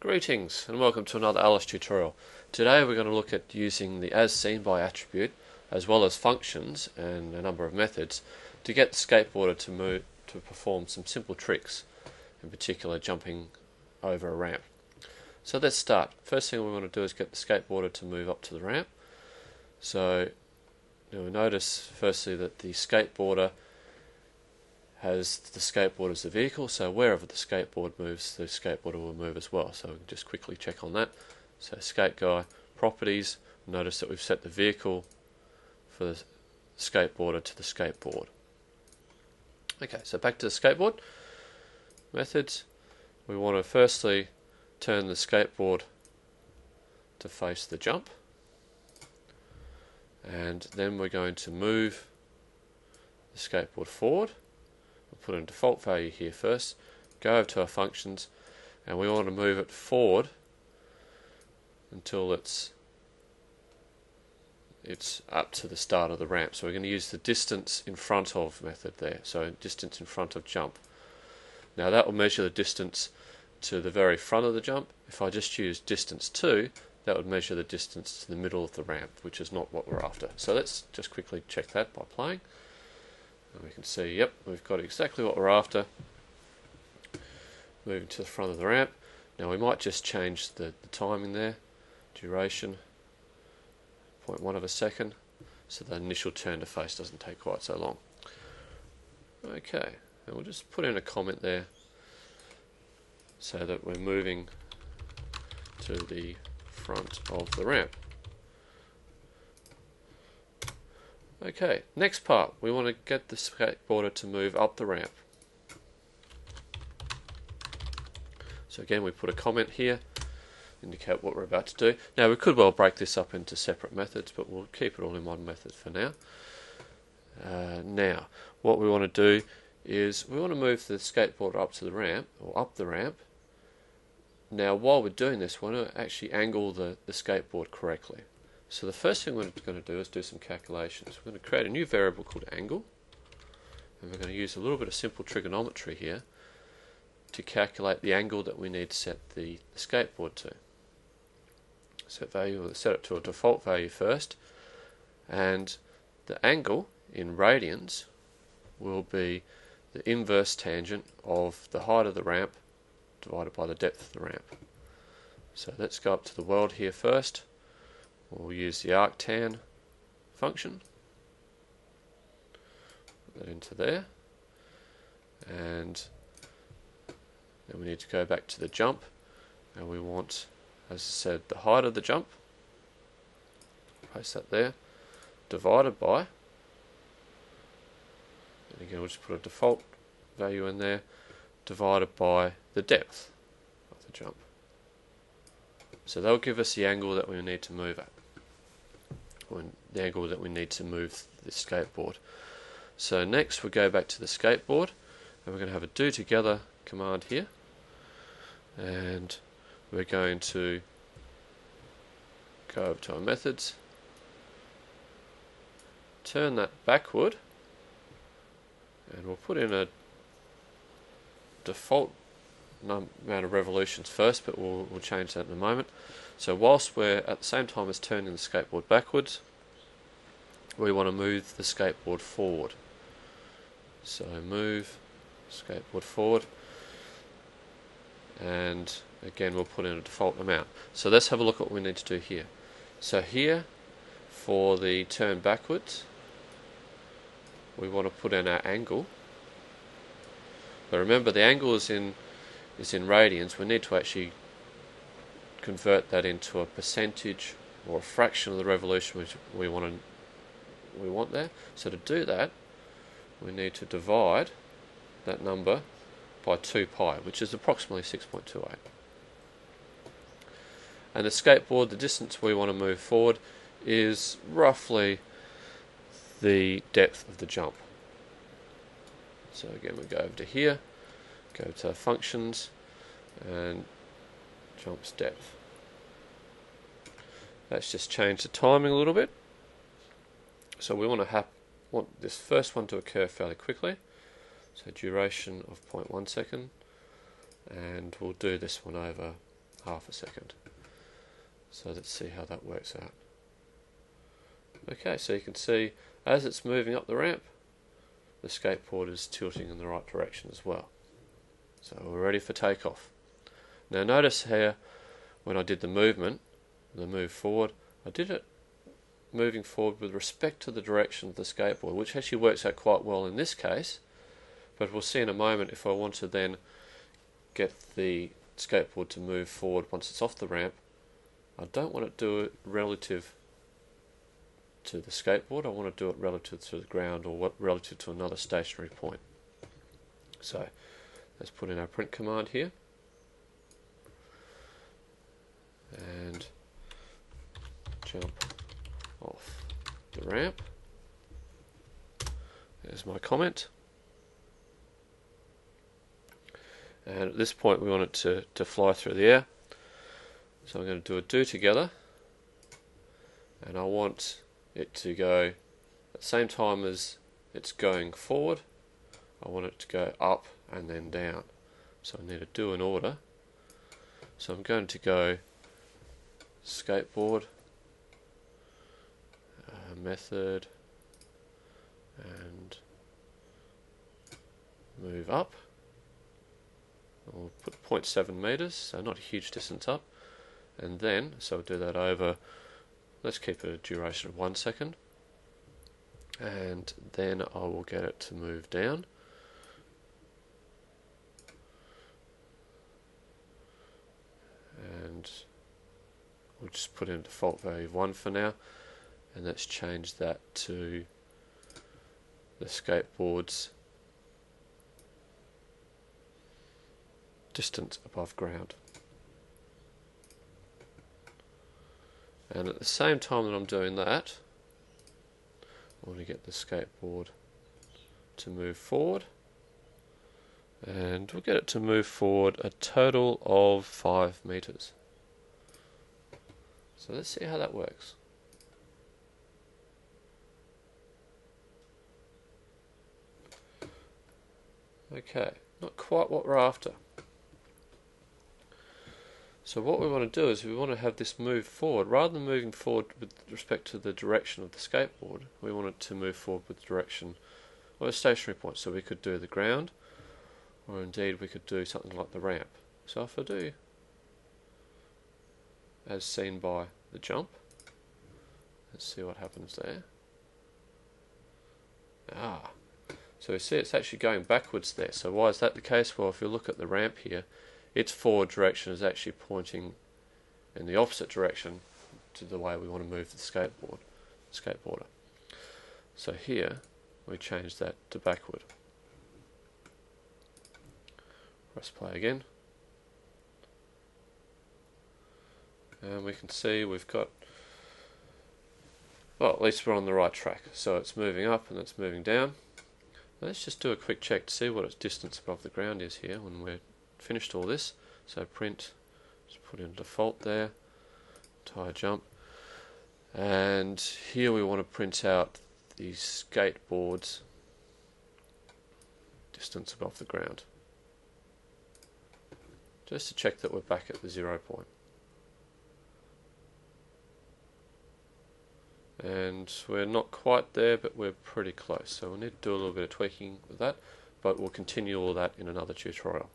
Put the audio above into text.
Greetings and welcome to another Alice tutorial. Today we're going to look at using the as seen by attribute as well as functions and a number of methods to get the skateboarder to move to perform some simple tricks, in particular jumping over a ramp. So let's start. First thing we want to do is get the skateboarder to move up to the ramp. So now we notice firstly that the skateboarder has the skateboard as the vehicle, so wherever the skateboard moves, the skateboarder will move as well. So we can just quickly check on that. So skate guy, properties, notice that we've set the vehicle for the skateboarder to the skateboard. Okay, so back to the skateboard. Methods. We want to firstly turn the skateboard to face the jump. And then we're going to move the skateboard forward We'll put in default value here first, go over to our functions, and we want to move it forward until it's it's up to the start of the ramp. So we're going to use the distance in front of method there. So distance in front of jump. Now that will measure the distance to the very front of the jump. If I just use distance to, that would measure the distance to the middle of the ramp, which is not what we're after. So let's just quickly check that by playing. And we can see, yep, we've got exactly what we're after. Moving to the front of the ramp. Now we might just change the, the timing there, duration, 0.1 of a second, so the initial turn to face doesn't take quite so long. Okay, and we'll just put in a comment there so that we're moving to the front of the ramp. Okay, next part. We want to get the skateboarder to move up the ramp. So again, we put a comment here, indicate what we're about to do. Now, we could well break this up into separate methods, but we'll keep it all in one method for now. Uh, now, what we want to do is we want to move the skateboarder up to the ramp, or up the ramp. Now, while we're doing this, we want to actually angle the, the skateboard correctly. So the first thing we're going to do is do some calculations. We're going to create a new variable called angle, and we're going to use a little bit of simple trigonometry here to calculate the angle that we need to set the, skateboard to. Set value, we'll set it to a default value first, and the angle in radians will be the inverse tangent of the height of the ramp divided by the depth of the ramp. So let's go up to the world here first We'll use the arctan function. Put that into there. And then we need to go back to the jump. And we want, as I said, the height of the jump. Place that there. Divided by. And again, we'll just put a default value in there. Divided by the depth of the jump. So that'll give us the angle that we need to move at the angle that we need to move the skateboard. So next we go back to the skateboard and we're going to have a do together command here. And we're going to go over to our methods. Turn that backward and we'll put in a default amount of revolutions first but we'll, we'll change that in a moment so whilst we're at the same time as turning the skateboard backwards, we want to move the skateboard forward. So move skateboard forward and again we'll put in a default amount. So let's have a look at what we need to do here. So here for the turn backwards we want to put in our angle but remember the angle is in is in radians we need to actually convert that into a percentage or a fraction of the revolution which we want to we want there. So to do that, we need to divide that number by 2 pi, which is approximately 6.28. And the skateboard, the distance we want to move forward is roughly the depth of the jump. So again, we go over to here, go to functions, and jumps depth. Let's just change the timing a little bit. So we want to want this first one to occur fairly quickly. So duration of 0.1 second, and we'll do this one over half a second. So let's see how that works out. Okay, so you can see as it's moving up the ramp, the skateboard is tilting in the right direction as well. So we're ready for takeoff. Now notice here when I did the movement, the move forward, I did it moving forward with respect to the direction of the skateboard, which actually works out quite well in this case. But we'll see in a moment if I want to then get the skateboard to move forward once it's off the ramp, I don't want to do it relative to the skateboard, I want to do it relative to the ground or what relative to another stationary point. So let's put in our print command here. And jump off the ramp. There's my comment. And at this point we want it to, to fly through the air. So I'm going to do a do together. And I want it to go at the same time as it's going forward. I want it to go up and then down. So I need to do an order. So I'm going to go skateboard method and move up. I'll put 0.7 meters, so not a huge distance up. And then, so I'll do that over, let's keep it a duration of one second. And then I will get it to move down. And we'll just put in a default value of 1 for now. And let's change that to the skateboard's distance above ground. And at the same time that I'm doing that, I want to get the skateboard to move forward. And we'll get it to move forward a total of 5 meters. So let's see how that works. Okay, not quite what we're after. So what we want to do is we want to have this move forward. Rather than moving forward with respect to the direction of the skateboard, we want it to move forward with the direction of a stationary point. So we could do the ground, or indeed we could do something like the ramp. So if I do as seen by the jump, let's see what happens there. So we see it's actually going backwards there. So why is that the case? Well, if you look at the ramp here, its forward direction is actually pointing in the opposite direction to the way we want to move the skateboard, skateboarder. So here we change that to backward. Press play again. And we can see we've got, well at least we're on the right track. So it's moving up and it's moving down. Let's just do a quick check to see what its distance above the ground is here when we're finished all this. So print, just put in default there, tire jump. And here we want to print out the skateboard's distance above the ground. Just to check that we're back at the zero point. And we're not quite there but we're pretty close. So we'll need to do a little bit of tweaking with that but we'll continue all that in another tutorial